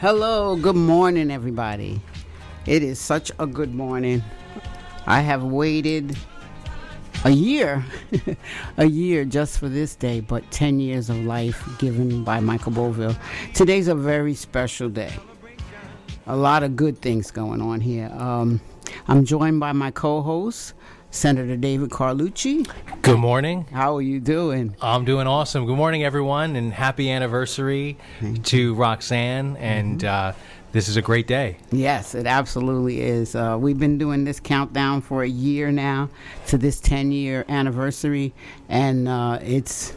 Hello, good morning, everybody. It is such a good morning. I have waited a year, a year just for this day, but 10 years of life given by Michael Boville. Today's a very special day. A lot of good things going on here. Um, I'm joined by my co host, Senator David Carlucci. Good morning. How are you doing? I'm doing awesome. Good morning, everyone, and happy anniversary to Roxanne. And uh, this is a great day. Yes, it absolutely is. Uh, we've been doing this countdown for a year now to this 10 year anniversary, and uh, it's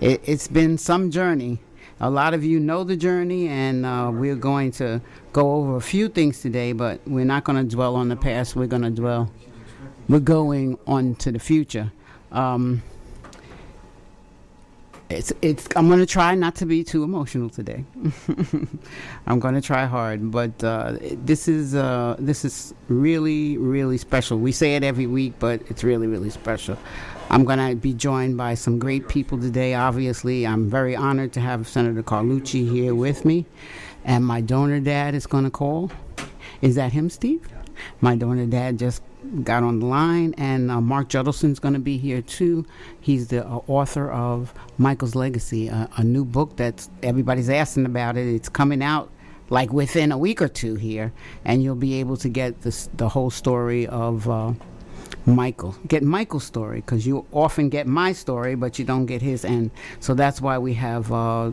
it, it's been some journey. A lot of you know the journey, and uh, we're going to go over a few things today, but we're not going to dwell on the past. We're going to dwell, we're going on to the future. Um, it's it's. I'm gonna try not to be too emotional today. I'm gonna try hard, but uh, this is uh, this is really really special. We say it every week, but it's really really special. I'm gonna be joined by some great people today. Obviously, I'm very honored to have Senator Carlucci here with me, and my donor dad is gonna call. Is that him, Steve? My donor dad just got on the line, and uh, Mark Juddelson's going to be here too. He's the uh, author of Michael's Legacy, a, a new book that everybody's asking about it. It's coming out like within a week or two here, and you'll be able to get this, the whole story of uh, Michael. Get Michael's story because you often get my story, but you don't get his And So that's why we have uh,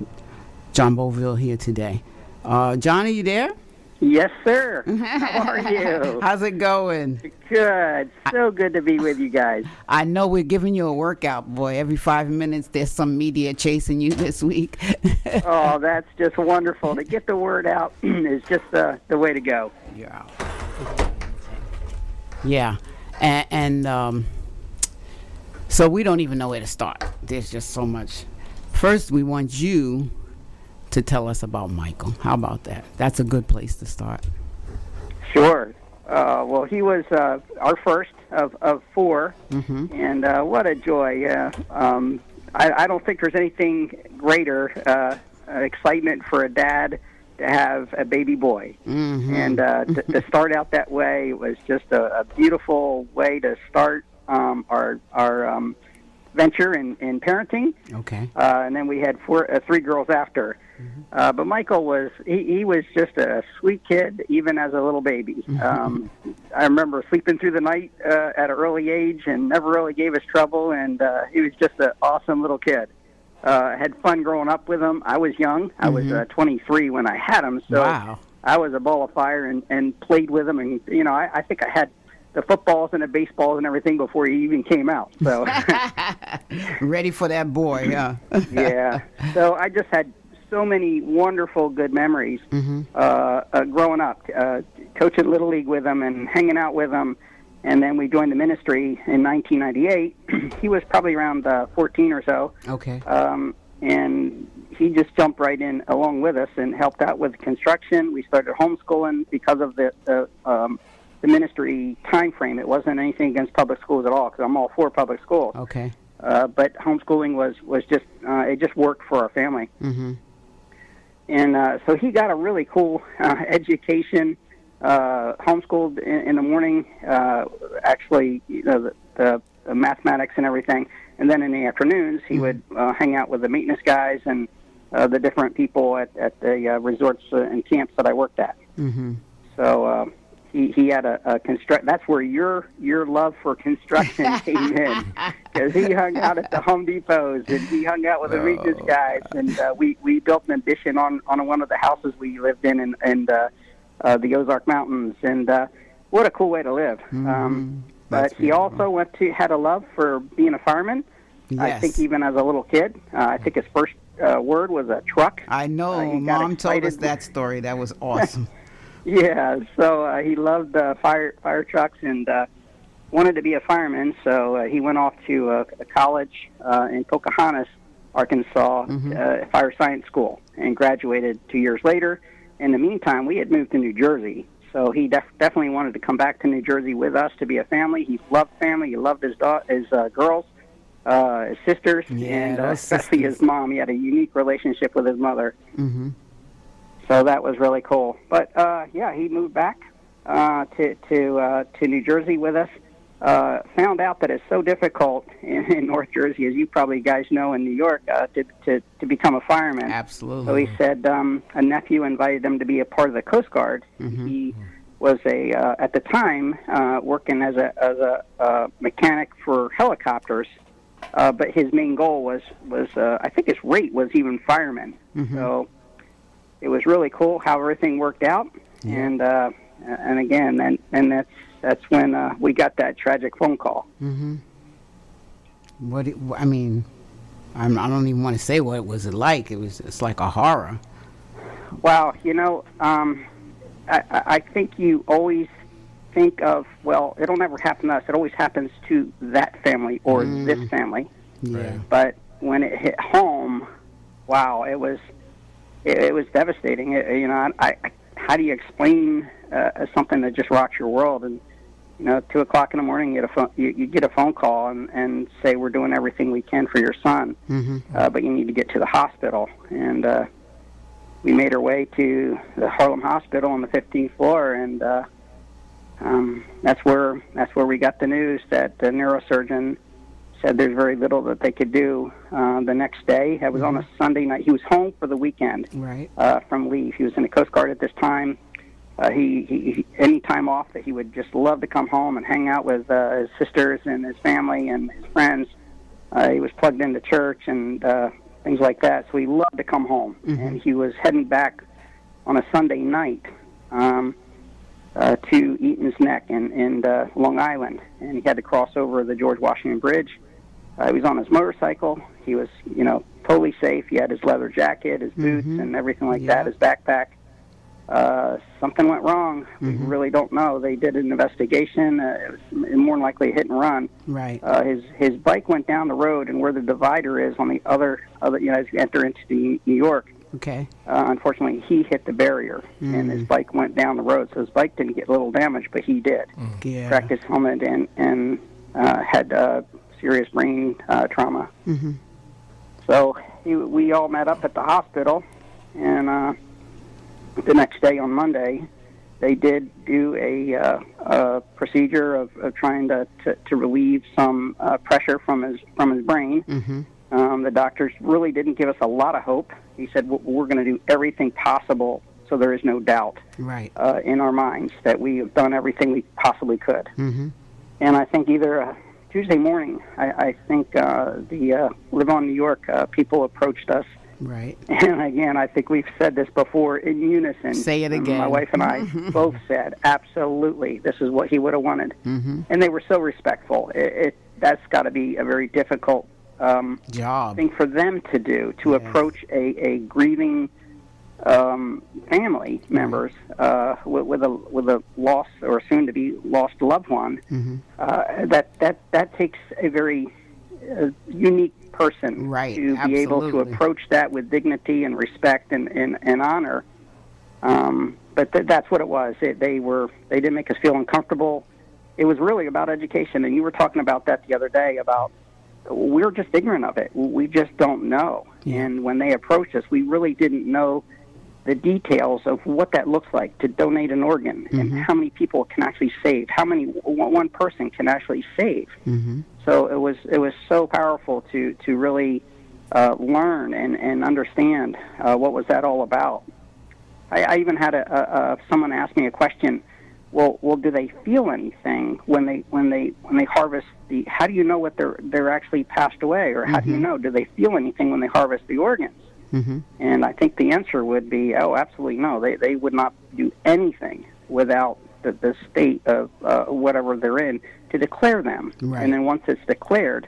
John Boville here today. Uh, John, are you there? Yes, sir. How are you? How's it going? Good. So good to be with you guys. I know we're giving you a workout, boy. Every five minutes, there's some media chasing you this week. oh, that's just wonderful. To get the word out is just uh, the way to go. Yeah. Yeah. And, and um, so we don't even know where to start. There's just so much. First, we want you to tell us about Michael. How about that? That's a good place to start. Sure. Uh, well, he was uh, our first of, of 4 Mhm. and uh, what a joy! Yeah, um, I, I don't think there's anything greater uh, uh, excitement for a dad to have a baby boy, Mhm. and uh, to, to start out that way was just a, a beautiful way to start um, our our um, venture in, in parenting Okay. uh, and then we had four, uh, three girls after. Uh, but Michael was he, he was just a sweet kid, even as a little baby. Um, I remember sleeping through the night uh, at an early age, and never really gave us trouble. And uh, he was just an awesome little kid. Uh, had fun growing up with him. I was young. I was uh, 23 when I had him, so Wow. I was a ball of fire and, and played with him. And you know, I, I think I had the footballs and the baseballs and everything before he even came out. So. Ready for that boy, yeah. yeah. So I just had so many wonderful, good memories Mm-hmm. uh, uh, growing up, uh, coaching little league with him and hanging out with him. And then we joined the ministry in 1998. he was probably around uh, 14 or so, Okay. um, and he just jumped right in along with us and helped out with construction. We started homeschooling because of the the, um, the ministry time frame. It wasn't anything against public schools at all because I'm all for public schools. Okay. Uh, but homeschooling was was just uh, it just worked for our family, Mm-hmm. and uh, so he got a really cool uh, education. Uh, homeschooled in, in the morning, uh, actually, you know, the, the, the mathematics and everything, and then in the afternoons he would uh, hang out with the maintenance guys and uh, the different people at at the uh, resorts uh, and camps that I worked at. Mm-hmm. So uh, he he had a, a construct. That's where your your love for construction came in, because he hung out at the Home Depots and he hung out with the maintenance guys, and uh, we we built an addition on on one of the houses we lived in, in, in uh, uh, the Ozark Mountains, and uh, what a cool way to live. Um, That's but he also went to had a love for being a fireman. I think even as a little kid, uh, I think his first uh, word was a truck. I know. Uh, Mom told us that story. That was awesome. Yeah, so uh, he loved uh, fire fire trucks and uh, wanted to be a fireman. So uh, he went off to uh, a college uh, in Pocahontas, Arkansas, uh, fire science school, and graduated two years later. In the meantime, we had moved to New Jersey, so he def- definitely wanted to come back to New Jersey with us to be a family. He loved family. He loved his da- his uh, girls, uh, his sisters, Yeah, and uh, especially sisters. his mom. He had a unique relationship with his mother. Mm-hmm. So that was really cool. But uh, yeah, he moved back uh, to to uh, to New Jersey with us. Uh, found out that it's so difficult in, in North Jersey, as you probably guys know in New York, uh, to, to to become a fireman. Absolutely. So he said um, a nephew invited him to be a part of the Coast Guard. Mm-hmm. He was a uh, at the time uh, working as a as a uh, mechanic for helicopters, uh, but his main goal was was uh, I think his rate was even fireman. Mm-hmm. So it was really cool how everything worked out, and uh, and again, and and that's that's when uh, we got that tragic phone call. Mm-hmm. What it, I mean, I'm, I don't even want to say what it was like. It was it's like a horror. Wow, you know, um, I, I I think you always think of well, it'll never happen to us. It always happens to that family or this family. Yeah. But when it hit home, wow, it was it, it was devastating. It, you know, I, I how do you explain uh, something that just rocks your world? And you know, two o'clock in the morning, you get a phone, you, you get a phone call and and say we're doing everything we can for your son, Mm-hmm. uh, but you need to get to the hospital. And uh, we made our way to the Harlem Hospital on the 15th floor, and uh, um, that's where that's where we got the news that the neurosurgeon said there's very little that they could do. Uh, the next day, it was on a Sunday night. He was home for the weekend Right. uh, from leave. He was in the Coast Guard at this time. Uh, he, he, he any time off that he would just love to come home and hang out with uh, his sisters and his family and his friends. Uh, he was plugged into church and uh, things like that. So he loved to come home, and he was heading back on a Sunday night um, uh, to Eaton's Neck in, in uh, Long Island, and he had to cross over the George Washington Bridge. Uh, he was on his motorcycle. He was, you know, totally safe. He had his leather jacket, his boots, and everything like Yeah. that. His backpack. Uh, something went wrong. We really don't know. They did an investigation. Uh, it was more than likely a hit and run. Right. Uh, his his bike went down the road, and where the divider is on the other other, you know, as you enter into the New York, Okay. uh, unfortunately, he hit the barrier, and his bike went down the road. So his bike didn't get little damage, but he did. Yeah. Cracked his helmet and and uh, had uh, serious brain uh, trauma. Mm-hmm. So he, we all met up at the hospital, and uh, the next day on Monday, they did do a, uh, a procedure of, of trying to, to, to relieve some uh, pressure from his from his brain. Mm-hmm. Um, the doctors really didn't give us a lot of hope. He said we're going to do everything possible so there is no doubt Right. uh, in our minds that we have done everything we possibly could. Mm-hmm. And I think either uh, Tuesday morning, I, I think uh, the uh, Live on New York uh, people approached us. Right. And again, I think we've said this before in unison. Say it Um, again. My wife and I both said, absolutely, this is what he would have wanted. Mm-hmm. And they were so respectful. It, it That's got to be a very difficult um, Job. thing for them to do to Yes. approach a, a grieving um, family members uh, with, with a with a lost or soon to be lost loved one. Mhm. Uh, that that that takes a very uh, unique person Right, to be able to approach that with dignity and respect and and, and honor. Um, but th- that's what it was. It, they were they didn't make us feel uncomfortable. It was really about education, and you were talking about that the other day about we're just ignorant of it. We just don't know. Yeah. And when they approached us, we really didn't know the details of what that looks like to donate an organ and how many people can actually save, how many one person can actually save. Mm-hmm. So it was it was so powerful to to really uh, learn and and understand uh, what was that all about. I, I even had a, a, a someone ask me a question. Well, well, do they feel anything when they when they when they harvest the? How do you know what they're they're actually passed away, or how do you know? Do they feel anything when they harvest the organs? Mm-hmm. And I think the answer would be, oh, absolutely no. They they would not do anything without the, the state of uh, whatever they're in to declare them. Right. And then once it's declared,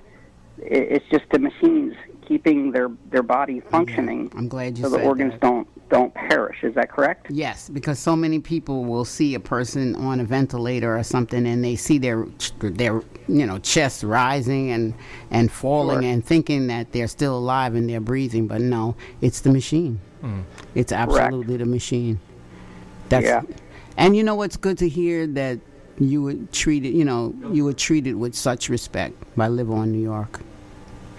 i it's just the machines keeping their their body functioning, I'm glad you so the organs that. don't don't perish. Is that correct? Yes, because so many people will see a person on a ventilator or something, and they see their their you know chests rising and and falling, Sure. and thinking that they're still alive and they're breathing, but no, it's the machine. It's absolutely the machine. That's Yeah. and you know what's good to hear that you were treated, you know, you were treated with such respect by Live on New York.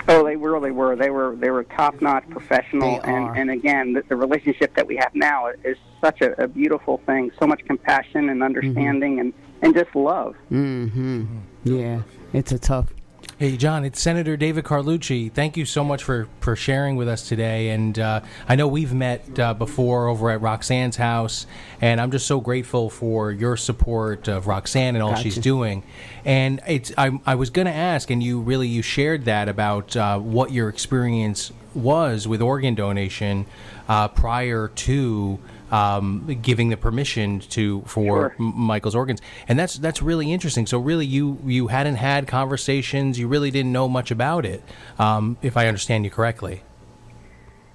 Oh, they really were. They were they were top notch professional, They are. and and again, the, the relationship that we have now is such a, a beautiful thing. So much compassion and understanding, and and just love. Mm-hmm. Yeah, it's a tough. Hey, John, it's Senator David Carlucci. Thank you so much for, for sharing with us today. And uh, I know we've met uh, before over at Roxanne's house, and I'm just so grateful for your support of Roxanne and all she's doing. And it's I, I was going to ask, and you really you shared that about uh, what your experience was with organ donation uh, prior to um, giving the permission to for Sure. Michael's organs, and that's that's really interesting. So really, you you hadn't had conversations, you really didn't know much about it, um, if I understand you correctly.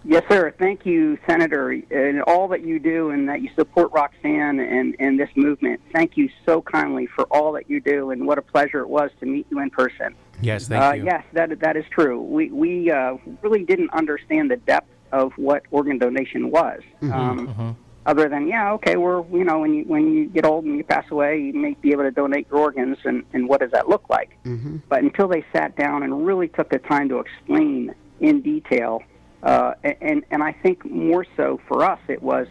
Yes, sir. Thank you, Senator, and all that you do, and that you support Roxanne and, and this movement. Thank you so kindly for all that you do, and what a pleasure it was to meet you in person. Yes, thank uh, you. Yes, that that is true. We we uh, really didn't understand the depth of what organ donation was. Um, Other than yeah, okay, we're you know when you when you get old and you pass away, you may be able to donate your organs, and and what does that look like? Mm-hmm. But until they sat down and really took the time to explain in detail, uh, and and I think more so for us, it was.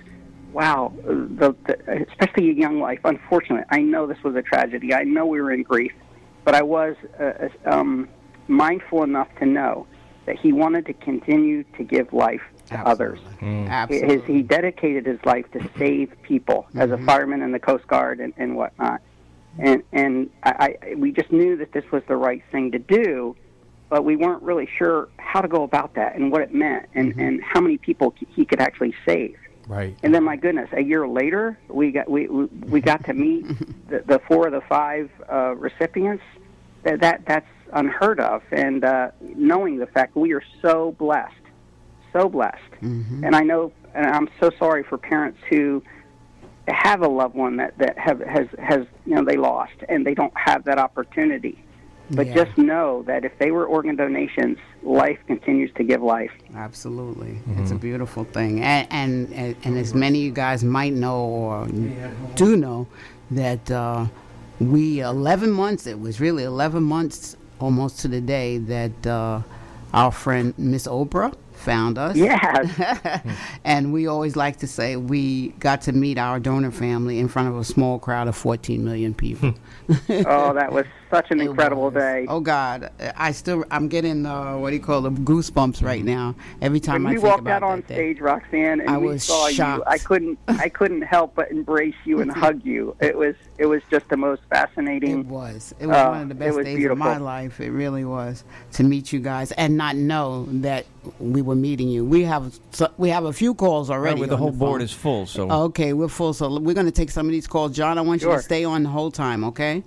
Wow, the, the, especially a young life. Unfortunately, I know this was a tragedy. I know we were in grief, but I was uh, um, mindful enough to know that he wanted to continue to give life to others. Absolutely. His, he dedicated his life to save people as a fireman in the Coast Guard and, and whatnot. And and I, I we just knew that this was the right thing to do, but we weren't really sure how to go about that and what it meant and, and how many people he could actually save. Right. And then, my goodness, a year later, we got we we, we got to meet the, the four of the five uh, recipients. That, that that's unheard of, and uh, knowing the fact we are so blessed, so blessed, and I know, and I'm so sorry for parents who have a loved one that that have has has you know they lost and they don't have that opportunity. But Yeah. just know that if they were organ donations, life continues to give life. Absolutely, it's a beautiful thing, and, and and and as many of you guys might know or do know that uh, we 11 months. It was really 11 months almost to the day that uh, our friend Miss Oprah found us. Yes. and we always like to say we got to meet our donor family in front of a small crowd of 14 million people. Hmm. oh, that was such an It incredible was. day. Oh God, I still I'm getting uh, what do you call them goosebumps right now every time when I we walked out on that day. stage, Roxanne, and I we was saw shocked. you, I couldn't, I couldn't help but embrace you and hug you. It was, it was just the most fascinating. It was. It was Uh, one of the best days beautiful. of my life. It really was to meet you guys and not know that we were meeting you. We have so, we have a few calls already. where the on whole board is full. So Okay, we're full, so we're going to take some of these calls. John, I want you to stay on the whole time, okay?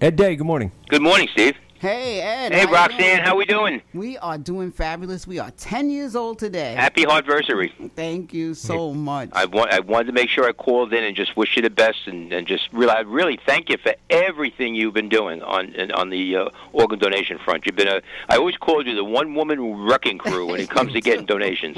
Ed Day, good morning. Good morning, Steve. Hey, Ed. Hey, Roxanne, how we doing? We are doing fabulous. We are 10 years old today. Happy anniversary. Thank you so much. I want I wanted to make sure I called in and just wish you the best and, and just really I really thank you for everything you've been doing on on the uh, organ donation front. You've been a I always called you the one woman wrecking crew when it comes to getting donations.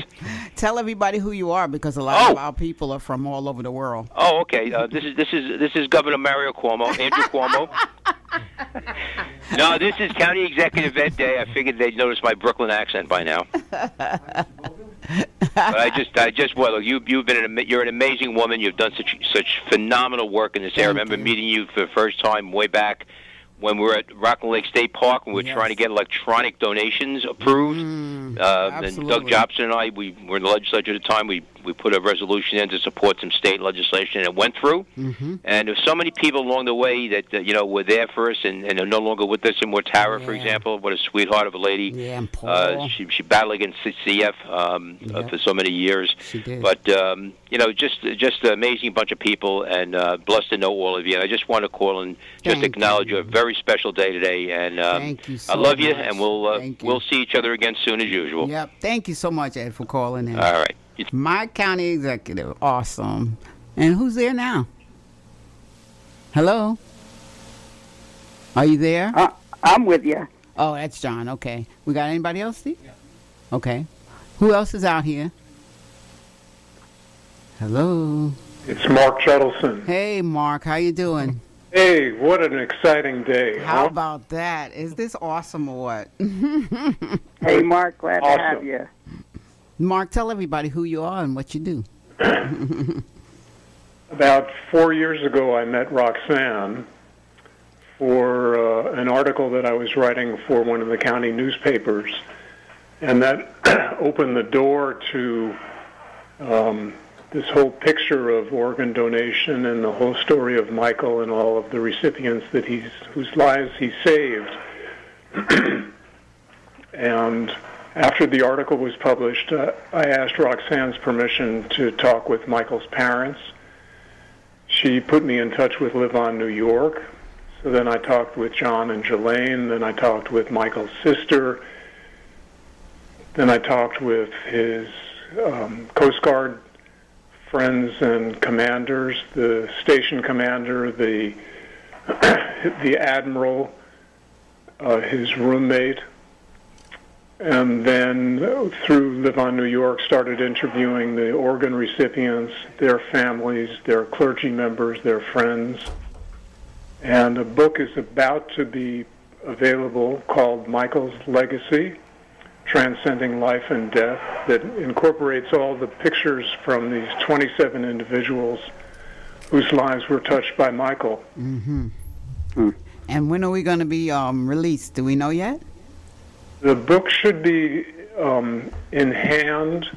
Tell everybody who you are because a lot of Oh. our people are from all over the world. Oh, okay. Uh, this is this is this is Governor Mario Cuomo, Andrew Cuomo. no, this is County Executive Ed Day. I figured they'd notice my Brooklyn accent by now. but I just, I just, well, you, you've been, an, you're an amazing woman. You've done such, such phenomenal work in this area. I remember meeting you for the first time way back when we were at Rockland Lake State Park and we were Yes. trying to get electronic donations approved. Mm, Uh, and. Doug Jobson and I, we were in the legislature at the time. We we put a resolution in to support some state legislation, and it went through. Mm-hmm. And there's so many people along the way that uh, you know were there for us, and, and are no longer with us. And more Tara, for example, what a sweetheart of a lady. Yeah, and Paul. Uh, she she battled against CF um, uh, for so many years. She did. But um, you know, just just an amazing bunch of people, and uh, blessed to know all of you. And I just want to call and just Thank acknowledge you. A very special day today, and um, Thank you so I love you, and we'll uh, we'll see each other again soon as usual. Yep. Thank you so much, Ed, for calling in. All right. You- My county executive. Awesome. And who's there now? Hello? Are you there? Uh, I'm with you. Oh, that's John. Okay. We got anybody else, Steve? Okay. Who else is out here? Hello. It's Mark Chuddleson. Hey, Mark. How you doing? Hey, what an exciting day. How huh? about that? Is this awesome or what? Hey, Mark, glad to have you. Mark, tell everybody who you are and what you do. About four years ago, I met Roxanne for uh, an article that I was writing for one of the county newspapers, and that opened the door to um, this whole picture of organ donation and the whole story of Michael and all of the recipients that he's whose lives he saved. and after the article was published, uh, I asked Roxanne's permission to talk with Michael's parents. She put me in touch with Live On New York. So then I talked with John and Jelaine. Then I talked with Michael's sister. Then I talked with his um, Coast Guard friends and commanders, the station commander, the the admiral, uh, his roommate, and then through Live On New York started interviewing the organ recipients, their families, their clergy members, their friends. And a book is about to be available called Michael's Legacy Transcending Life and Death that incorporates all the pictures from these 27 individuals whose lives were touched by Michael. Mm-hmm. And when are we going to be um, released? Do we know yet? The book should be um, in hand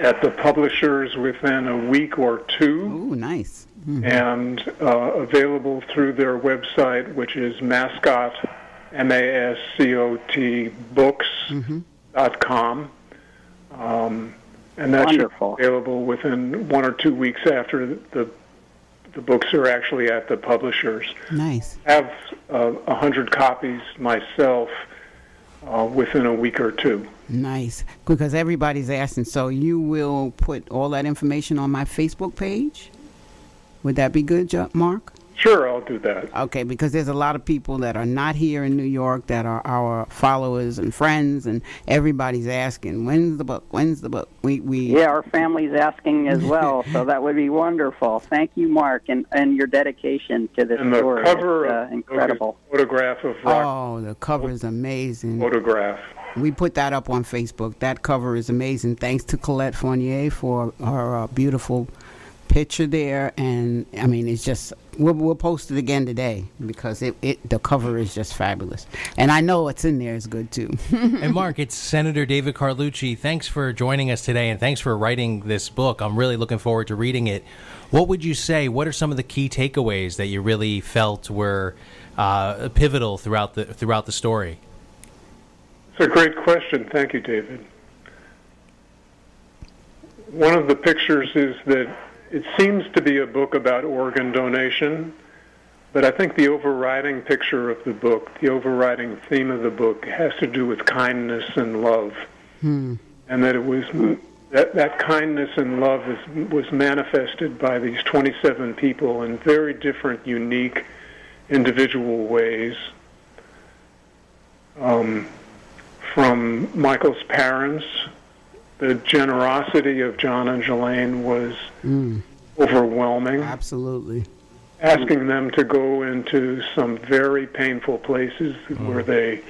at the publishers within a week or two Ooh, nice. and uh, available through their website, which is mascot, M-A-S-C-O-T, books.com. Um, and that's Wonderful. should available within one or two weeks after the, the books are actually at the publishers. Nice. I have uh, a hundred copies myself uh, within a week or two. Nice. Because everybody's asking. So you will put all that information on my Facebook page? Would that be good, Mark? Sure, I'll do that. Okay, because there's a lot of people that are not here in New York that are our followers and friends, and everybody's asking, "When's the book? When's the book?" We we Yeah, our family's asking as well, so that would be wonderful. Thank you, Mark, and, and your dedication to this And the story. cover it's, uh, the incredible. book photograph of rock Oh, the cover is amazing. photograph. We put that up on Facebook. That cover is amazing. Thanks to Colette Fournier for her uh, beautiful picture there. And I mean, it's just we'll, we'll post it again today because it, it the cover is just fabulous. And I know what's in there is good too. and Mark, it's Senator David Carlucci. Thanks for joining us today, and thanks for writing this book. I'm really looking forward to reading it. What would you say? What are some of the key takeaways that you really felt were uh, pivotal throughout the throughout the story? It's a great question. Thank you, David. One of the pictures is that it seems to be a book about organ donation, but I think the overriding picture of the book, the overriding theme of the book, has to do with kindness and love. And that it was that, that kindness and love is, was manifested by these 27 people in very different, unique, individual ways. Um, from Michael's parents, the generosity of John and Jelaine was overwhelming. Absolutely. Asking them to go into some very painful places where they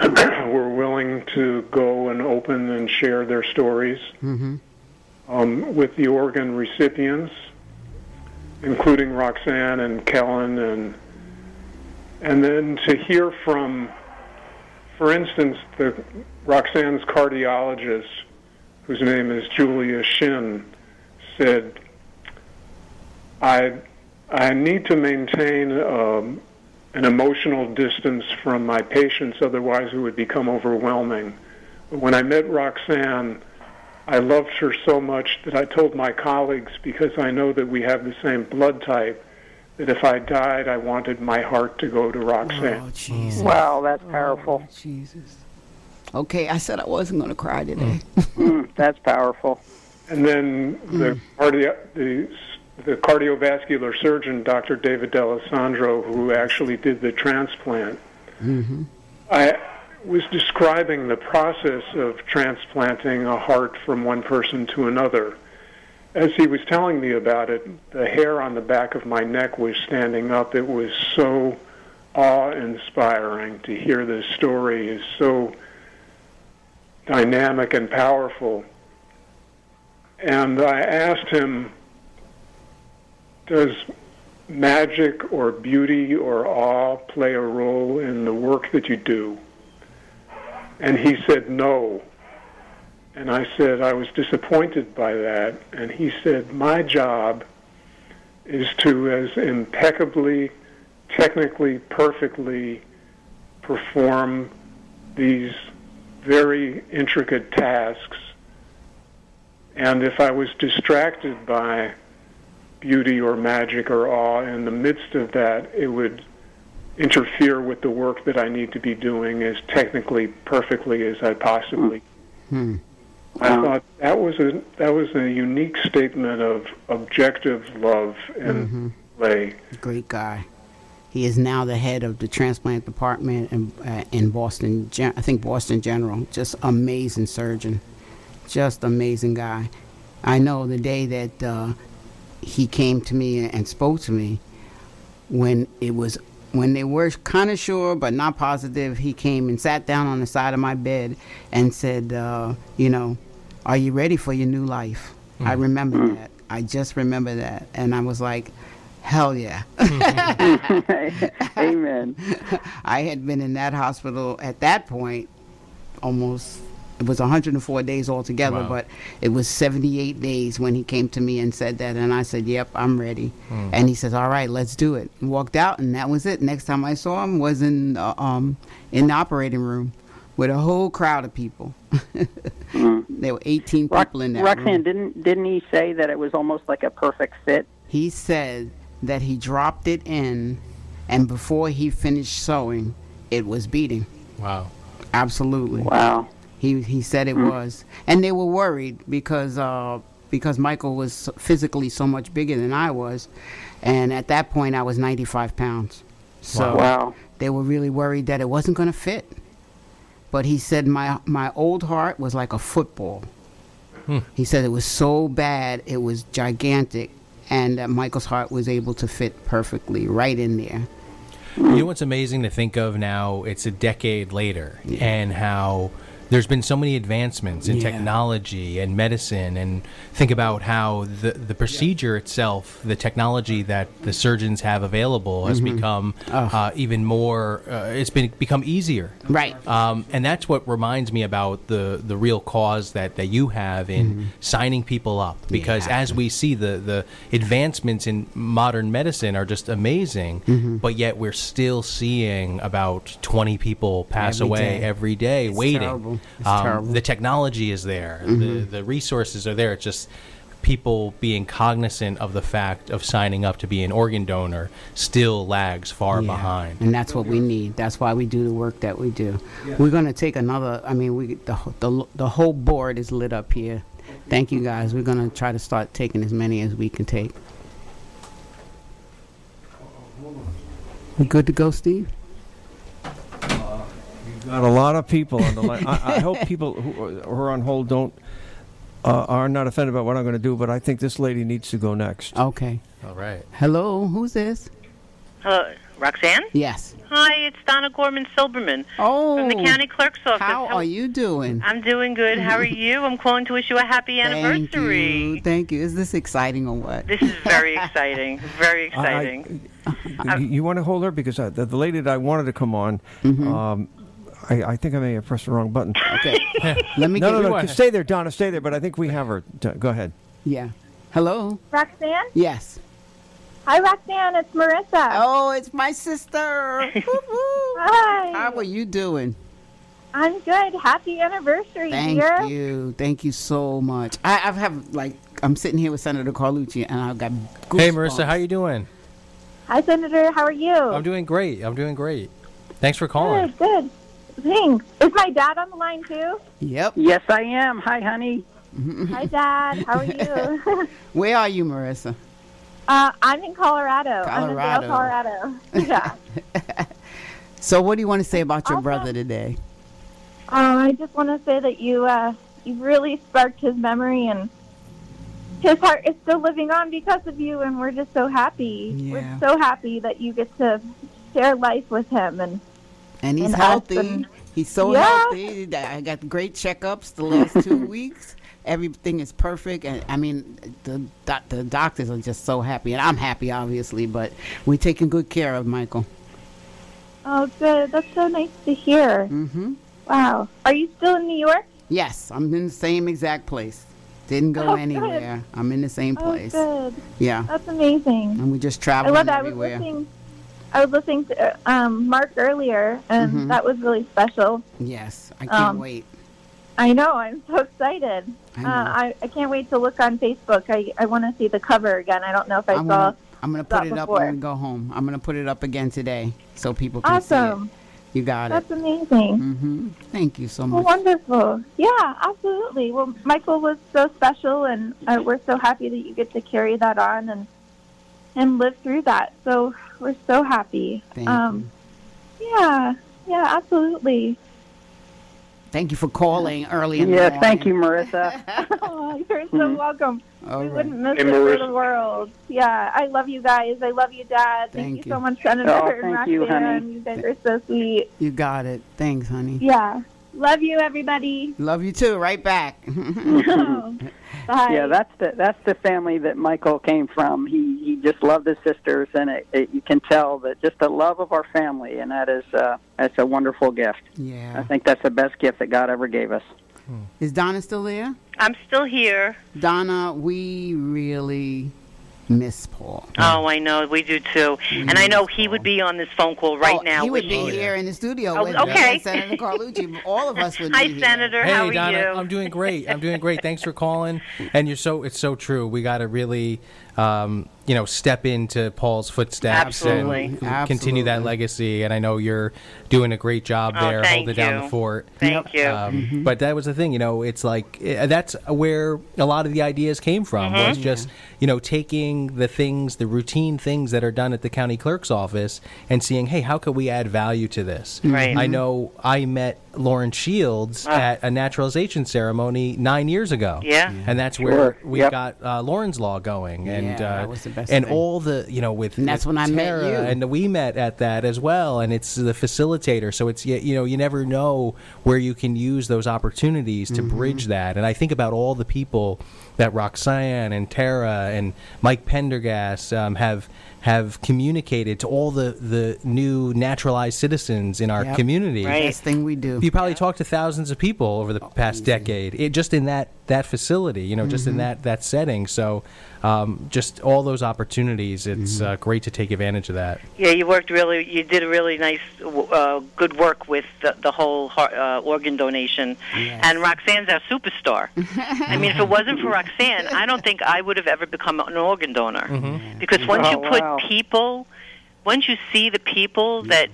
were willing to go and open and share their stories hmm um, with the organ recipients, including Roxanne and Kellen, and and then to hear from, for instance, the Roxanne's cardiologist, whose name is Julia Shin, said, "I I need to maintain." Um, an emotional distance from my patients, otherwise it would become overwhelming. When I met Roxanne, I loved her so much that I told my colleagues, because I know that we have the same blood type, that if I died, I wanted my heart to go to Roxanne. Oh Jesus. Wow, that's powerful. Oh, Jesus. Okay, I said I wasn't going to cry today. Mm. mm, that's powerful. And then the, mm. cardio- the, the cardiovascular surgeon, Dr. David D'Alessandro, who actually did the transplant, mm-hmm. I was describing the process of transplanting a heart from one person to another. as he was telling me about it, the hair on the back of my neck was standing up. It was so awe-inspiring to hear this story. is so dynamic and powerful. And I asked him, does magic or beauty or awe play a role in the work that you do? And he said no. And I said I was disappointed by that. And he said, my job is to as impeccably, technically, perfectly perform these very intricate tasks. And if I was distracted by beauty or magic or awe in the midst of that, it would interfere with the work that I need to be doing as technically perfectly as I possibly. Hmm. I thought that was a that was a unique statement of objective love and Mm-hmm. play. Great guy. He is now the head of the transplant department in, uh, in Boston. Gen- I think Boston General. Just amazing surgeon. Just amazing guy. I know the day that uh, he came to me and spoke to me, when it was when they were kind of sure but not positive, he came and sat down on the side of my bed and said, uh, "You know, are you ready for your new life?" I remember that. I just remember that, and I was like, "Hell yeah!" Amen. I had been in that hospital at that point almost it was 104 days altogether Wow. but it was 78 days when he came to me and said that and I said yep I'm ready and he says all right let's do it and walked out and that was it next time I saw him was in uh, um in the operating room with a whole crowd of people there were 18 Rox- people in that Roxanne, room didn't didn't he say that it was almost like a perfect fit? he said that he dropped it in and before he finished sewing it was beating Wow. absolutely Wow. He he said it was, and they were worried because uh, because Michael was physically so much bigger than I was, and at that point I was 95 pounds. So Wow. they were really worried that it wasn't going to fit. But he said my my old heart was like a football. Hmm. He said it was so bad, it was gigantic, and that Michael's heart was able to fit perfectly right in there. You know what's amazing to think of now? It's a decade later, and how there's been so many advancements in Yeah. technology and medicine, and think about how the the procedure itself, the technology that the surgeons have available, has become uh, even more. Uh, it's been become easier. Right. Um, and that's what reminds me about the, the real cause that, that you have in signing people up. Because Yeah. as we see, the, the advancements in modern medicine are just amazing, but yet we're still seeing about 20 people pass Every away day. every day It's waiting. terrible. It's Um, terrible. The technology is there, the, the resources are there. It's just people being cognizant of the fact of signing up to be an organ donor still lags far Yeah, behind. And that's what we need. That's why we do the work that we do. We're going to take another. I mean, we the, the the whole board is lit up here. Thank you guys. We're going to try to start taking as many as we can take. We good to go, Steve? Got a lot of people on the line. I, I hope people who are, who are on hold don't uh, are not offended about what I'm going to do, but I think this lady needs to go next. Okay. All right. Hello, who's this? Hello, Roxanne? Yes. Hi, it's Donna Gorman Silberman Oh. from the county clerk's office. How are you doing? I'm doing good. How are you? I'm calling to wish you a happy anniversary. Thank anniversary. you. Thank you. Is this exciting or what? This is very exciting. Very I- I- exciting. you, you want to hold her because uh, the, the lady that I wanted to come on, Mm-hmm. um, I, I think I may have pressed the wrong button. Okay. Let me No, get no, no. want- Stay there, Donna. Stay there. But I think we have her. Go ahead. Yeah. Hello? Roxanne? Yes. Hi, Roxanne. It's Marissa. Oh, it's my sister. Hi. How are you doing? I'm good. Happy anniversary, Thank dear. you. Thank you so much. I, I have like I'm sitting here with Senator Carlucci and I've got goosebumps. Hey, Marissa, how you doing? Hi, Senator. How are you? I'm doing great. I'm doing great. Thanks for calling. good, good. Thanks. Is my dad on the line too? Yep. Yes, I am. Hi, honey. Hi, Dad. How are you? Where are you, Marissa? uh, I'm in Colorado. I'm in Vail, Colorado. Colorado. Yeah. So, what do you want to say about your Awesome. brother today? Uh, I just want to say that you uh, you really sparked his memory, and his heart is still living on because of you, and we're just so happy. Yeah. We're so happy that you get to share life with him, and And he's And healthy. he's so Yeah. healthy. I got great checkups the last two weeks. Everything is perfect, and I mean, the doc- the doctors are just so happy, and I'm happy, obviously. But we're taking good care of Michael. oh, good. That's so nice to hear. hmm Wow. Are you still in New York? Yes, I'm in the same exact place. Didn't go Oh, good. anywhere. I'm in the same place. Oh, good. Yeah, That's amazing. and we just I love that. I was everywhere. listening. I was listening to um, Mark earlier, and Mhm. that was really special. Yes, I can't Um, wait. I know. I'm so excited. I uh, I, I can't wait to look on Facebook. I, I want to see the cover again. I don't know if I I'm saw. gonna, I'm gonna put it up before. when we go home. I'm gonna put it up again today so people can see it. Awesome. You got it. That's amazing. hmm Thank you so Well, much. wonderful. Yeah, absolutely. Well, Michael was so special, and uh, we're so happy that you get to carry that on and and live through that. So we're so happy. Thank um, Yeah, yeah, absolutely. Thank you for calling early in the Yeah, thank you, Marissa. Oh, you're so Mhm. welcome. All we right. wouldn't miss Hey, it for the world. Yeah, I love you guys. I love you, Dad. Thank, Thank you, you. so much, Senator Oh, and thank you, honey. You guys are so sweet. You got it. Thanks, honey. Yeah. Love you, everybody. Love you too. Right back. Bye. Yeah, that's the that's the family that Michael came from. He he just loved his sisters, and it, it, you can tell that just the love of our family, and that is uh, that's a wonderful gift. Yeah, I think that's the best gift that God ever gave us. Is Donna still there? I'm still here. Donna, we really miss Paul. Oh, I know. We do too. And I mm. know he would be on this phone call right Oh, now. He would be you. here in the studio Oh, with okay. Senator Carlucci. All of us would Hi, be here. Senator. Hey, How are Donna, you? I'm doing great. I'm doing great. Thanks for calling. And you're so it's so true. We got to really, um, you know, step into Paul's footsteps Absolutely. and continue that legacy. And I know you're doing a great job Oh, there, thank holding down the fort. Thank you. Um, Mm-hmm. But that was the thing, you know. It's like eh, that's where a lot of the ideas came from. Mm-hmm. Was just you know taking the things, the routine things that are done at the county clerk's office, and seeing, hey, how could we add value to this? Right. I know I met Lauren Shields Ah. at a naturalization ceremony nine years ago. Yeah. and that's Sure. where we Yep. got uh, Lauren's Law going, and Yeah, uh, that was the best and thing. all the you know with And that's with when I met Tara, you. and we met at that as well. And it's the facilitator, so it's you know you never know where you can use those opportunities to Mm-hmm. bridge that. And I think about all the people that Roxanne and Tara and Mike Pendergast um, have have communicated to all the the new naturalized citizens in our Yep. community. Right. Best thing we do. You probably talked to thousands of people over the past decade, it, just in that that facility, you know, just Mm-hmm. in that that setting. So, um, just all those opportunities, it's Mm-hmm. uh, great to take advantage of that. Yeah, you worked really. You did a really nice, uh, good work with the, the whole heart, uh, organ donation. Yes. And Roxanne's our superstar. I mean, if it wasn't for Roxanne, I don't think I would have ever become an organ donor. Because once you Oh, put wow. people, once you see the people that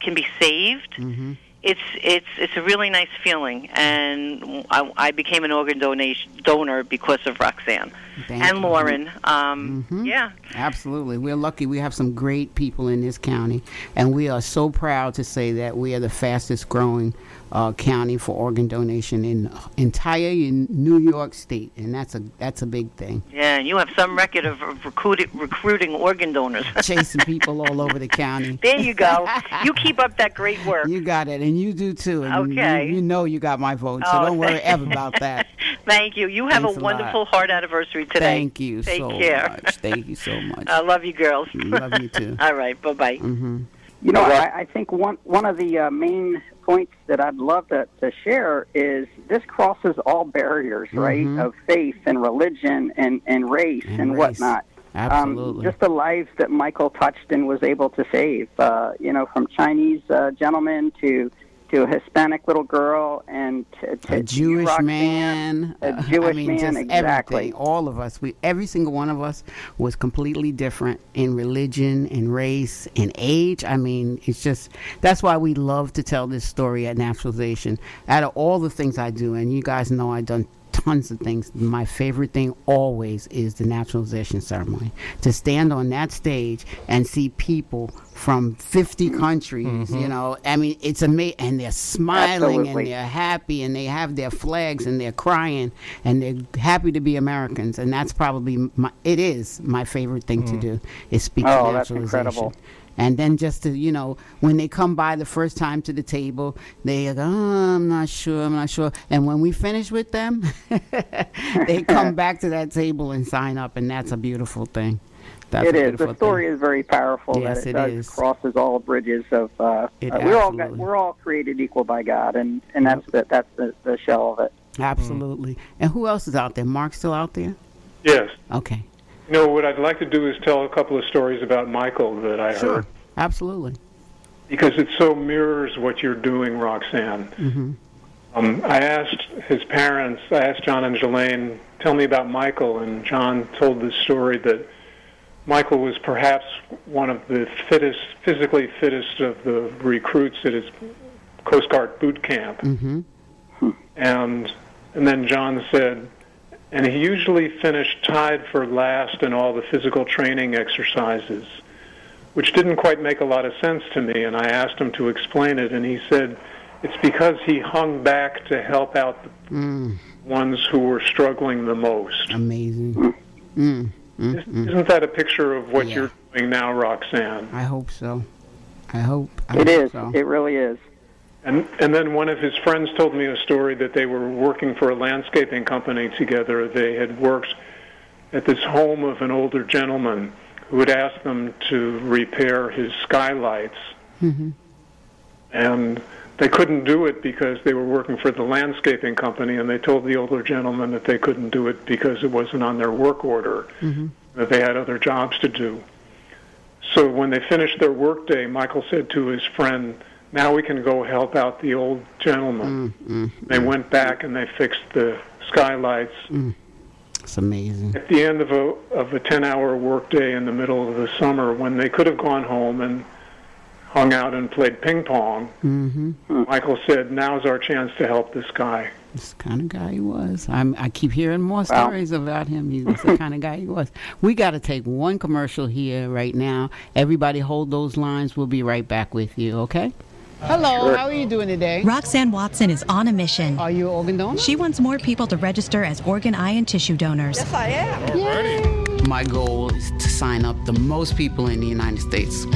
can be saved, Mm-hmm. It's it's it's a really nice feeling. And I, I became an organ donation donor because of Roxanne Thank and you. Lauren. Um, Mhm. Yeah. Absolutely. We're lucky. We have some great people in this county, and we are so proud to say that we are the fastest growing uh, county for organ donation in entire in New York State, and that's a that's a big thing. Yeah, and you have some record of, of recruiting, recruiting organ donors. Chasing people all over the county. there you go. You keep up that great work. You got it, and you do too. And you- Okay. You, know you got my vote, so Oh, don't worry ever about that. Thank you. You have Thanks a a lot. wonderful heart anniversary today. Thank you Take so care. much. Thank you so much. I love you, girls. Love you too. All right. Bye bye. hmm You know, I, I think one one of the uh, main points that I'd love to, to share is this crosses all barriers, right, Mhm. of faith and religion and, and race and, And race. whatnot. Absolutely. Um, just the lives that Michael touched and was able to save. Uh, you know, from Chinese uh, gentlemen to to a Hispanic little girl and to, to a Jewish Roxanne, man, a uh, Jewish I mean, man, just exactly. everything. All of us, we, every single one of us, was completely different in religion, in race, in age. I mean, it's just that's why we love to tell this story at naturalization. Out of all the things I do, and you guys know I've done tons of things. My favorite thing always is the naturalization ceremony. To stand on that stage and see people from 50 countries, mm-hmm. you know, I mean, it's amazing. And they're smiling Absolutely. and they're happy and they have their flags and they're crying and they're happy to be Americans. And that's probably, my, it is my favorite thing to mm. do is speak Oh, to that's incredible. And then just to, you know, when they come by the first time to the table, they go, oh, I'm not sure, I'm not sure. And when we finish with them, they come back to that table and sign up, and that's a beautiful thing. That's It a is. beautiful The story thing. is very powerful. Yes, that it does is. crosses all bridges of. Uh, It uh, we're all got, we're all created equal by God, and and that's the that's the, the shell of it. Absolutely. And who else is out there? Mark's still out there? Yes. Okay. You know, what I'd like to do is tell a couple of stories about Michael that I heard. Absolutely. because it so mirrors what you're doing, Roxanne. Mm-hmm. Um, I asked his parents, I asked John and Jelaine, tell me about Michael, and John told the story that Michael was perhaps one of the fittest, physically fittest of the recruits at his Coast Guard boot camp. Mm-hmm. And and then John said, and he usually finished tied for last in all the physical training exercises, which didn't quite make a lot of sense to me. And I asked him to explain it, and he said, it's because he hung back to help out the Mm, ones who were struggling the most. amazing. Mm, mm, mm. Isn't that a picture of what Yeah. you're doing now, Roxanne? I hope so. I hope. I It hope is. So. It really is. And and then one of his friends told me a story that they were working for a landscaping company together. They had worked at this home of an older gentleman who had asked them to repair his skylights, Mhm. and they couldn't do it because they were working for the landscaping company. And they told the older gentleman that they couldn't do it because it wasn't on their work order, Mhm. that they had other jobs to do. So when they finished their workday, Michael said to his friend, "Now we can go help out the old gentleman." Mm, mm, They went back and they fixed the skylights. It's amazing. At the end of a of a ten hour workday in the middle of the summer, when they could have gone home and hung out and played ping pong, Mm-hmm. Michael said, "Now's our chance to help this guy." This kind of guy he was. I'm, I keep hearing more Wow. stories about him. He was the kind of guy he was. We got to take one commercial here right now. Everybody hold those lines. We'll be right back with you, okay? Hello, how are you doing today? Roxanne Watson is on a mission. Are you an organ donor? She wants more people to register as organ, eye, and tissue donors. Yes, I am. Yay. My goal is to sign up the most people in the United States.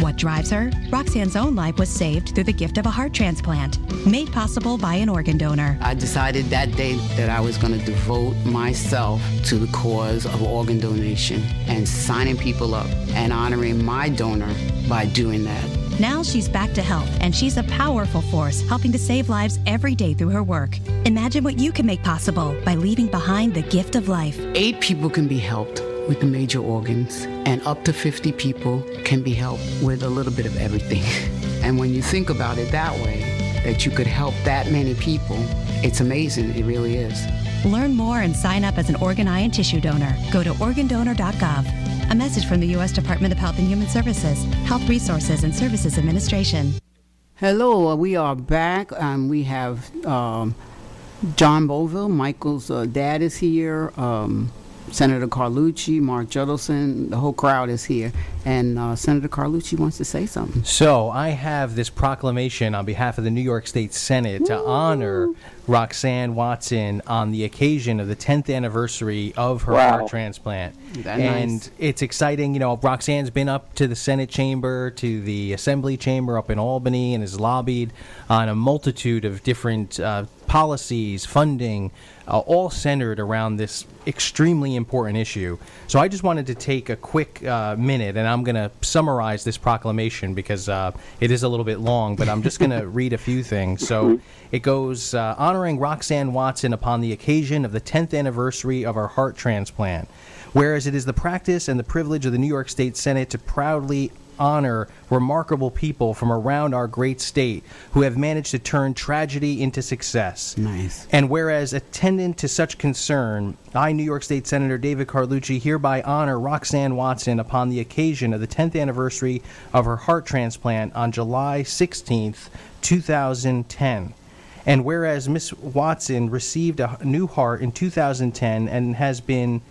What drives her? Roxanne's own life was saved through the gift of a heart transplant, made possible by an organ donor. I decided that day that I was going to devote myself to the cause of organ donation and signing people up and honoring my donor by doing that. Now she's back to health, and she's a powerful force helping to save lives every day through her work. Imagine what you can make possible by leaving behind the gift of life. Eight people can be helped with the major organs, and up to 50 people can be helped with a little bit of everything. And when you think about it that way, that you could help that many people, it's amazing. It really is. Learn more and sign up as an organ, eye, and tissue donor. Go to organdonor.gov. A message from the U.S. Department of Health and Human Services, Health Resources and Services Administration. Hello, we are back. Um, we have um, John Boville, Michael's uh, dad is here. Um, Senator Carlucci, Mark Judelson, the whole crowd is here, and uh, Senator Carlucci wants to say something. So I have this proclamation on behalf of the New York State Senate to honor Roxanne Watson on the occasion of the 10th anniversary of her Wow. heart transplant. That and nice. it's exciting. You know, Roxanne's been up to the Senate chamber, to the Assembly chamber up in Albany, and has lobbied on a multitude of different uh, policies, funding, uh, all centered around this extremely important issue. So I just wanted to take a quick uh, minute, and I'm going to summarize this proclamation because uh, it is a little bit long, but I'm just going to read a few things. So it goes uh, honoring Roxanne Watson upon the occasion of the 10th anniversary of her heart transplant. Whereas it is the practice and the privilege of the New York State Senate to proudly honor remarkable people from around our great state who have managed to turn tragedy into success. Nice. And whereas attendant to such concern, I, New York State Senator David Carlucci, hereby honor Roxanne Watson upon the occasion of the 10th anniversary of her heart transplant on July 16th, 2010. And whereas Miss Watson received a new heart in 2010 and has been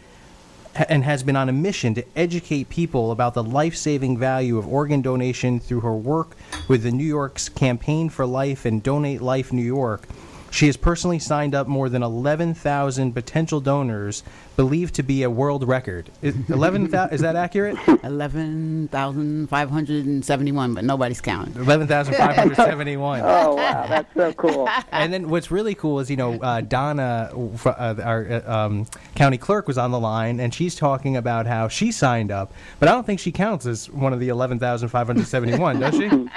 and has been on a mission to educate people about the life-saving value of organ donation through her work with the New York's Campaign for Life and Donate Life New York. She has personally signed up more than 11,000 potential donors, believed to be a world record. Is 11,000 is that accurate? 11,571, but nobody's counting. 11,571. Oh wow, that's so cool. and then what's really cool is you know uh, Donna, uh, our uh, um, county clerk, was on the line and she's talking about how she signed up, but I don't think she counts as one of the eleven thousand five hundred seventy-one, does she?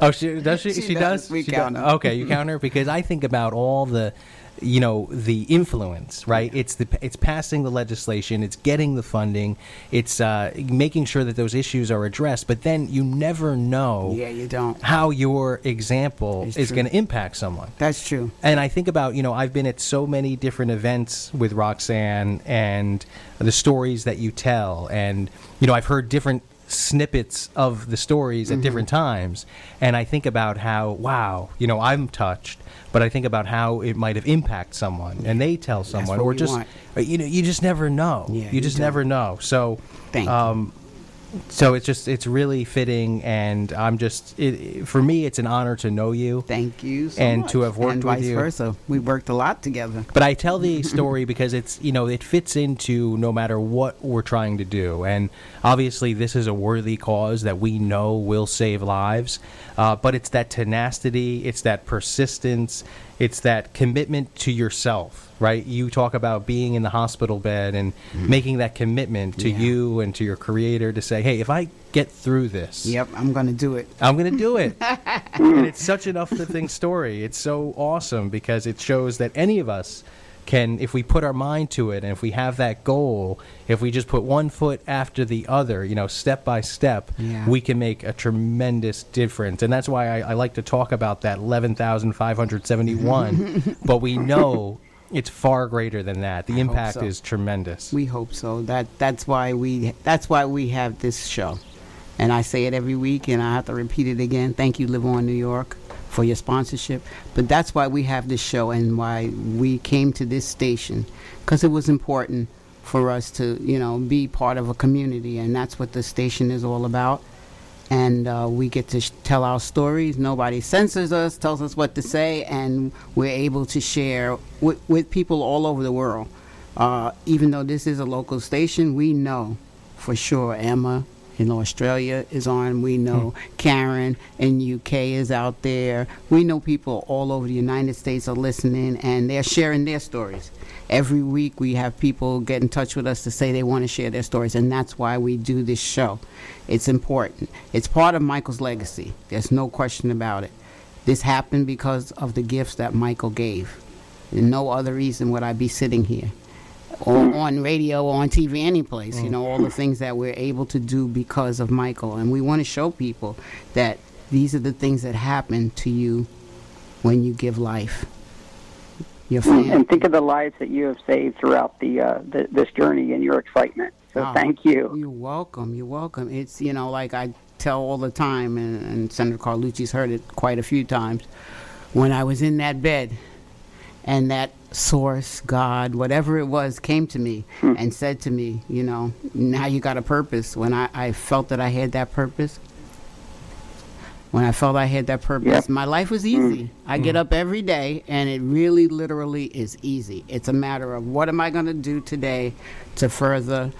Oh, she does. She She she, does. does. We She count does. her. Okay, you count her because I think about all the, you know, the influence. Right. It's the it's passing the legislation. It's getting the funding. It's uh, making sure that those issues are addressed. But then you never know Yeah, you don't. how your example It's is going to impact someone. That's true. And I think about, you know, I've been at so many different events with Roxanne and the stories that you tell. And, you know, I've heard different snippets of the stories at different times. And I think about how, wow, you know, I'm touched. But I think about how it might have impacted someone, and they tell someone, or just want. uh, you know, you just never know. Yeah, you you just don't. never know. So, Thank you. um, so it's just it's really fitting, and I'm just it, for me, it's an honor to know you. Thank you so And much. to have worked and with vice you. versa. We worked a lot together. But I tell the story because it's you know it fits into no matter what we're trying to do, and obviously this is a worthy cause that we know will save lives. Uh, but it's that tenacity, it's that persistence, it's that commitment to yourself, right? You talk about being in the hospital bed and mm-hmm. making that commitment to. Yeah. you and to your creator to say, hey, if I get through this, Yep, I'm going to do it. I'm going to do it. and it's such an uplifting story. It's so awesome because it shows that any of us can, if we put our mind to it and if we have that goal, if we just put one foot after the other, you know, step by step, Yeah. we can make a tremendous difference. And that's why I, I like to talk about that 11,571. but we know it's far greater than that. The I impact so. is tremendous. We hope so. That that's why we that's why we have this show. And I say it every week and I have to repeat it again. Thank you Live On New York for your sponsorship. But that's why we have this show and why we came to this station cuz it was important for us to, you know, be part of a community and that's what the station is all about. And uh, we get to tell our stories. Nobody censors us, tells us what to say, and we're able to share with, with people all over the world. Uh, even though this is a local station, we know for sure Emma in Australia is on. We hmm. know Karen in UK is out there. We know people all over the United States are listening and they're sharing their stories. Every week we have people get in touch with us to say they want to share their stories, and that's why we do this show. It's important. It's part of Michael's legacy. There's no question about it. This happened because of the gifts that Michael gave. And no other reason would I be sitting here or mm. on radio or on TV, any place. You mm. know, all the things that we're able to do because of Michael. And we want to show people that these are the things that happen to you when you give life. Your mm, family. And think of the lives that you have saved throughout the, uh, the this journey and your excitement. So Oh, thank you. You're welcome. You're welcome. It's you know like I tell all the time, and, and Senator Carlucci's heard it quite a few times. When I was in that bed, and that source, God, whatever it was, came to me hmm. and said to me, you know, now you got a purpose. When I, I felt that I had that purpose, when I felt I had that purpose, Yep. my life was hmm. easy. I get hmm. up every day, and it really, literally is easy. It's a matter of what am I going to do today to further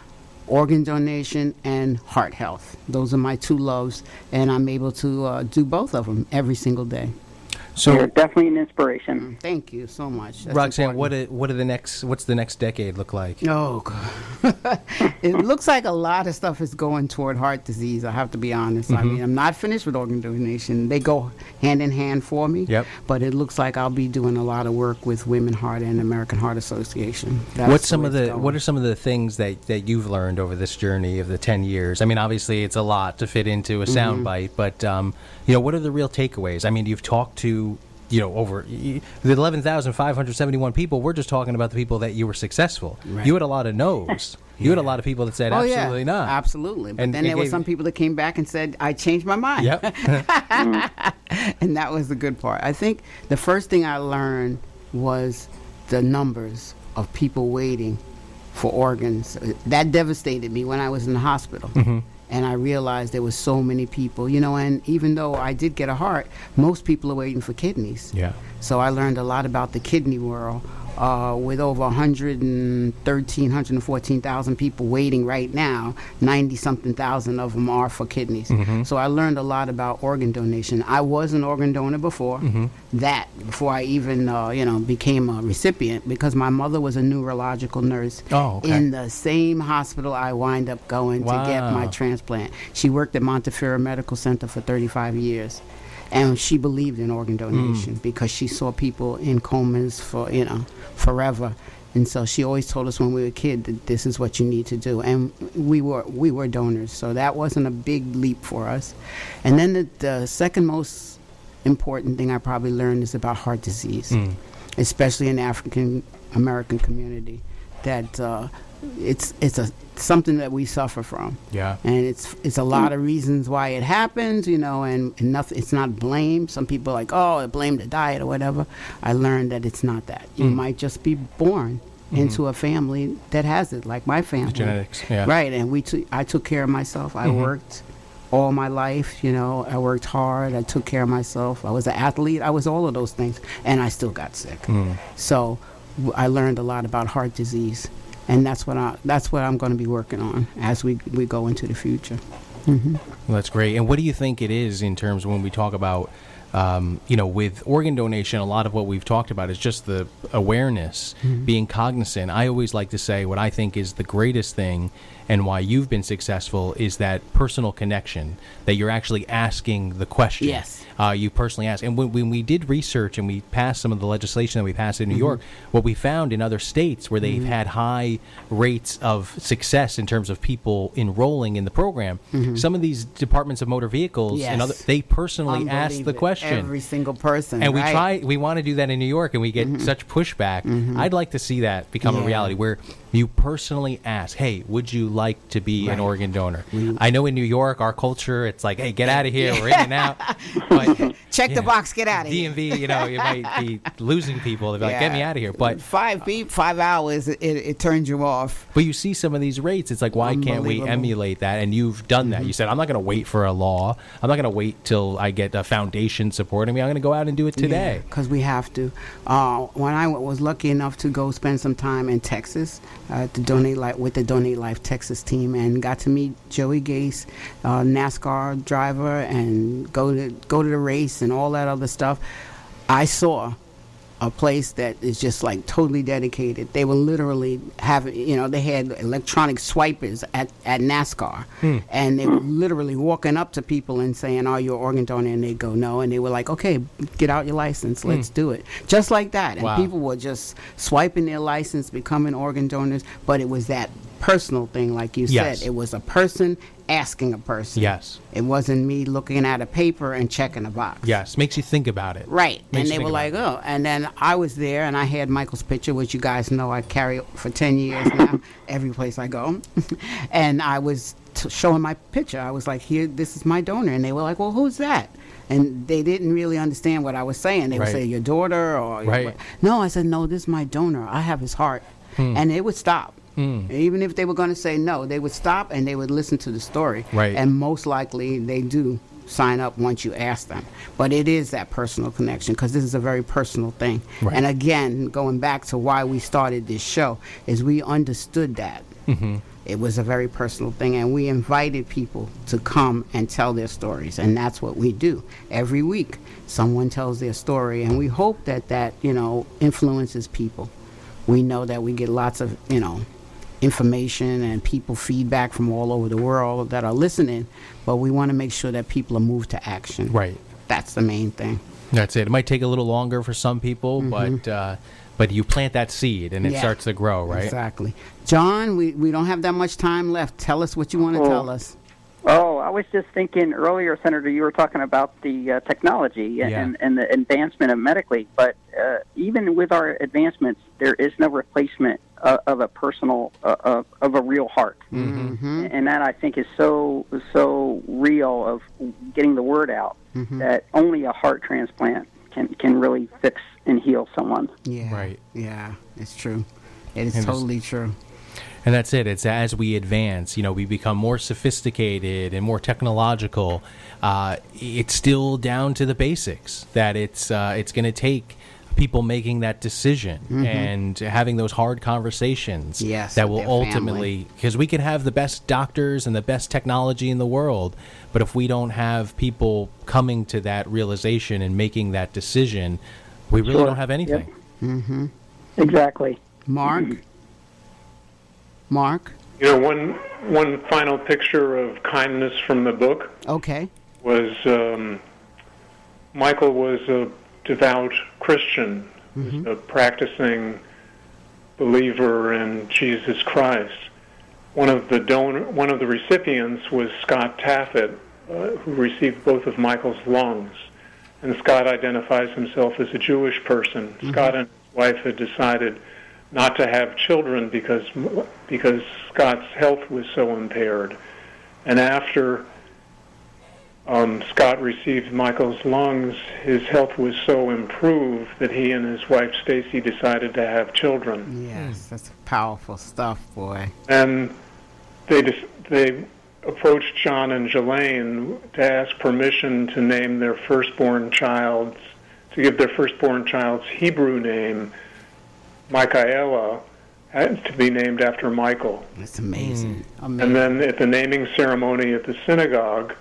organ donation and heart health. Those are my two loves, and I'm able to uh, do both of them every single day. So, You're definitely an inspiration. Thank you so much. That's Roxanne, important. what are, what are the next? What's the next decade look like? Oh, God. it looks like a lot of stuff is going toward heart disease. I have to be honest. I mean, I'm not finished with organ donation. They go hand in hand for me. Yep. But it looks like I'll be doing a lot of work with WomenHeart and American Heart Association. That's What's some of the going. What are some of the things that, that you've learned over this journey of the ten years? I mean, obviously it's a lot to fit into a Mm-hmm. soundbite, but um, you know, what are the real takeaways? I mean, you've talked to you know, over the 11,571 people, we're just talking about the people that you were successful. Right. You had a lot of no's. You had a lot of people that said, oh absolutely yeah, not. absolutely. But And then there were some people that came back and said, "I changed my mind." Yep. and that was the good part. I think the first thing I learned was the numbers of people waiting for organs. That devastated me when I was in the hospital. Mm-hmm. And I realized there was so many people, you know, and even though I did get a heart, most people are waiting for kidneys. yeah. So I learned a lot about the kidney world. Uh, with over 113, 114,000 people waiting right now, 90 something thousand of them are for kidneys. So I learned a lot about organ donation. I was an organ donor before that, before I even, uh, you know, became a recipient because my mother was a neurological nurse Oh, okay. in the same hospital I wind up going to get my transplant. She worked at Montefiore Medical Center for 35 years. And she believed in organ donation because she saw people in comas for, you know, forever. And so she always told us when we were a kid that this is what you need to do. And we were we were donors, so that wasn't a big leap for us. And then the, the second most important thing I probably learned is about heart disease, especially in African American community. That uh, it's it's a something that we suffer from Yeah. and it's it's a lot of reasons why it happens, you know, and, and nothing. It's not blame. Some people are like, oh, blame the diet or whatever. I learned that it's not that. You hmm. might just be born hmm. into a family that has it, like my family. genetics, yeah. Right, and we took. I took care of myself. I mm-hmm. worked all my life. You know, I worked hard. I took care of myself. I was an athlete. I was all of those things, and I still got sick. Hmm. So w- I learned a lot about heart disease, and that's what I that's what I'm going to be working on as we we go into the future. Well, that's great. And what do you think it is in terms when we talk about, um, you know, with organ donation? A lot of what we've talked about is just the awareness, being cognizant. I always like to say what I think is the greatest thing, and why you've been successful is that personal connection. That you're actually asking the question. Yes. Uh, you personally ask. And when, when we did research and we passed some of the legislation that we passed in New mm-hmm. York, what we found in other states where they've mm-hmm. had high rates of success in terms of people enrolling in the program, mm-hmm. some of these departments of motor vehicles and other they personally ask the question. Every single person. and we right? try we want to do that in New York and we get such pushback. I'd like to see that become a reality where you personally ask, "Hey, would you like to be an Right. organ donor?" I know in New York our culture it's like, "Hey, get out of here. We're in and out." But Check yeah. the box. Get out of here. DMV, you know, you might be losing people. They're like, "Get me out of here." But five beep, five hours, it, it turns you off. but you see some of these rates. It's like, why can't we Mm-hmm. emulate that? And you've done that. You said, I'm not going to wait for a law. I'm not going to wait till I get a foundation supporting me. I'm going to go out and do it today. because we have to. Uh, when I was lucky enough to go spend some time in Texas uh, to donate life with the Donate Life Texas team, and got to meet Joey Gase, uh, NASCAR driver, and go to go to the race and all that other stuff. I saw a place that is just like totally dedicated. They were literally having, you know, they had electronic swipers at, at NASCAR, hmm. and they were literally walking up to people and saying, "Are you an organ donor?" And they go, "No," and they were like, "Okay, get out your license, hmm. let's do it." Just like that, and Wow. people were just swiping their license, becoming organ donors. But it was that personal thing, like you Yes. said. It was a person asking a person. Yes. It wasn't me looking at a paper and checking a box. Yes, makes you think about it. Right. Makes and they were like, oh. And then I was there and I had Michael's picture, which you guys know I carry for 10 years now, every place I go. and I was t- showing my picture. I was like, here, this is my donor. And they were like, well, who's that? And they didn't really understand what I was saying. They would say, your daughter or. your- Right. No, I said, no, this is my donor. I have his heart. Hmm. And it would stop. Even if they were going to say no, they would stop and they would listen to the story. Right. And most likely they do sign up once you ask them. But it is that personal connection because this is a very personal thing. Right. And again, going back to why we started this show, is we understood that. Mm-hmm. It was a very personal thing, and we invited people to come and tell their stories, and that's what we do every week. Someone tells their story, and we hope that that you know influences people. We know that we get lots of you know information and people feedback from all over the world that are listening, but we want to make sure that people are moved to action. Right. That's the main thing. That's it. It might take a little longer for some people, but uh, but you plant that seed and it Mm-hmm. Yeah. starts to grow, right? Exactly. John, we, we don't have that much time left. Tell us what you want to Well, tell us. Oh, I was just thinking earlier, Senator, you were talking about the uh, technology and, Yeah. and, and the advancement of medically, but uh, even with our advancements, there is no replacement uh, of a personal, uh, of, of a real heart. Mm-hmm. And that I think is so, so real of getting the word out that only a heart transplant can, can really fix and heal someone. Yeah. Right. Yeah, it's true. It is And it's- totally true. And that's it. It's as we advance, you know, we become more sophisticated and more technological. Uh, it's still down to the basics that it's uh, it's going to take people making that decision and having those hard conversations Yes, that will ultimately because we can have the best doctors and the best technology in the world but if we don't have people coming to that realization and making that decision we really Sure. don't have anything Exactly. Mark? Mark? You know, one one final picture of kindness from the book Okay. was um, Michael was a devout Christian, was a practicing believer in Jesus Christ. One of the donor, one of the recipients was Scott Taffet, uh, who received both of Michael's lungs. And Scott identifies himself as a Jewish person. Scott and his wife had decided not to have children because because Scott's health was so impaired. And after um, Scott received Michael's lungs, his health was so improved that he and his wife Stacy decided to have children. Yes, that's powerful stuff, boy. And they dis- they approached John and Jelaine to ask permission to name their firstborn child, to give their firstborn child's Hebrew name, Michaela, had to be named after Michael. It's amazing. And Amazing. then at the naming ceremony at the synagogue,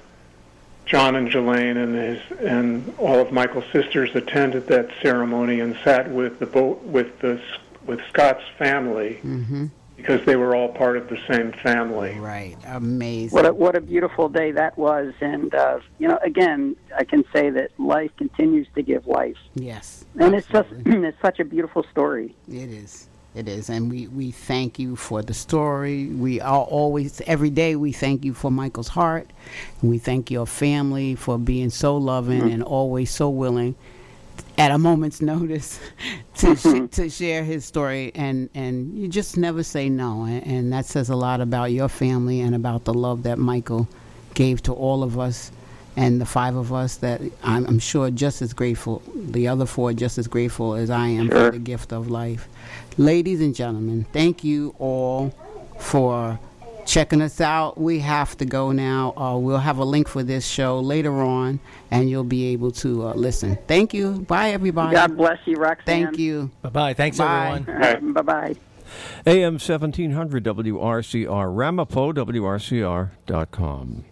John and Jelaine and his and all of Michael's sisters attended that ceremony and sat with the boat with the with Scott's family Mm-hmm. Because they were all part of the same family. Right. Amazing. What a, what a beautiful day that was. And, uh, you know, again, I can say that life continues to give life. yes. And it's just, it's such a beautiful story. It is. It is. And we, we thank you for the story. We are always, every day, we thank you for Michael's heart. We thank your family for being so loving and always so willing at a moment's notice to, sh- to share his story. And, and you just never say no. And, and that says a lot about your family and about the love that Michael gave to all of us and the five of us that I'm, I'm sure just as grateful, the other four just as grateful as I am for the gift of life. Ladies and gentlemen, thank you all for checking us out. We have to go now. Uh, we'll have a link for this show later on, and you'll be able to uh, listen. Thank you. Bye, everybody. God bless you, Roxanne. Thank you. bye-bye thanks Bye. everyone Bye bye. AM 1700 WRCR, Ramapo, WRCR.com.